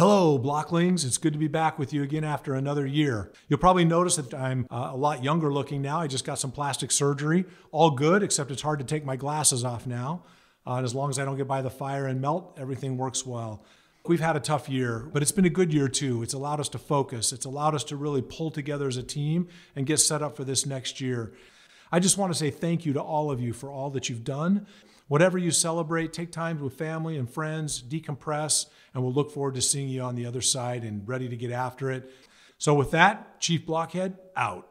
Hello, Blocklings. It's good to be back with you again after another year. You'll probably notice that I'm uh, a lot younger looking now. I just got some plastic surgery. All good, except it's hard to take my glasses off now. Uh, and as long as I don't get by the fire and melt, everything works well. We've had a tough year, but it's been a good year too. It's allowed us to focus, it's allowed us to really pull together as a team and get set up for this next year. I just want to say thank you to all of you for all that you've done. Whatever you celebrate, take time with family and friends, decompress, and we'll look forward to seeing you on the other side and ready to get after it. So, with that, Chief Blockhead out.